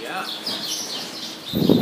Yeah.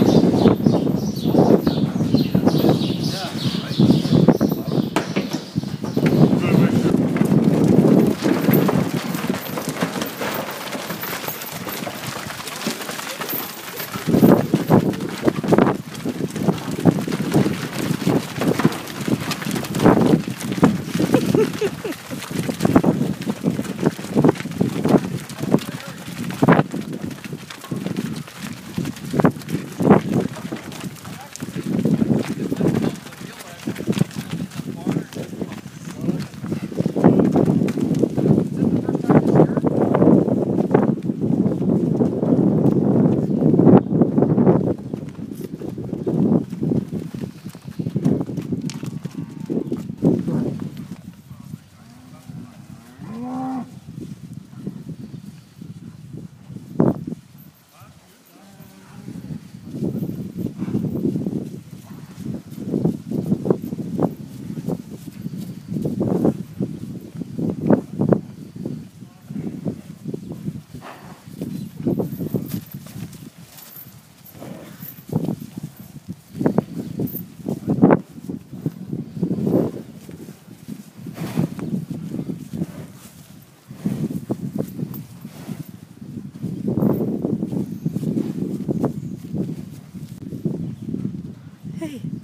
Hey.